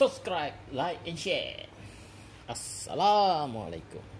subscribe, like and share. Assalamualaikum.